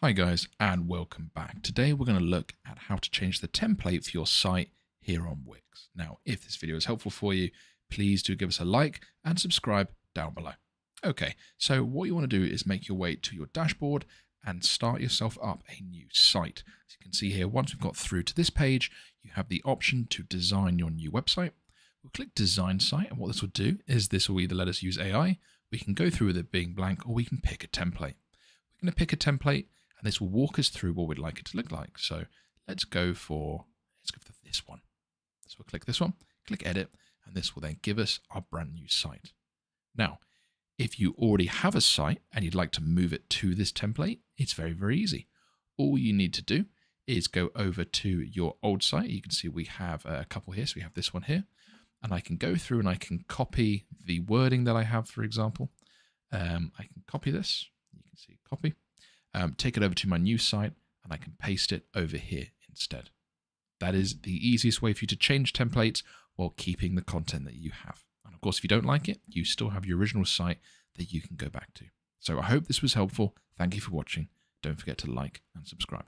Hi guys and welcome back. Today we're going to look at how to change the template for your site here on Wix. Now if this video is helpful for you, please do give us a like and subscribe down below. Okay, so what you want to do is make your way to your dashboard and start yourself up a new site. As you can see here, once we've got through to this page, you have the option to design your new website. We'll click design site and what this will do is this will either let us use AI, we can go through with it being blank, or we can pick a template. We're going to pick a template and this will walk us through what we'd like it to look like. So let's go for, let's go for this one. So we'll click this one, click edit, and this will then give us our brand new site. Now, if you already have a site and you'd like to move it to this template, it's very, very easy. All you need to do is go over to your old site. You can see we have a couple here. So we have this one here. And I can go through and I can copy the wording that I have, for example. Um, I can copy this. You can see copy um, take it over to my new site, and I can paste it over here instead. That is the easiest way for you to change templates while keeping the content that you have. And of course, if you don't like it, you still have your original site that you can go back to. So I hope this was helpful. Thank you for watching. Don't forget to like and subscribe.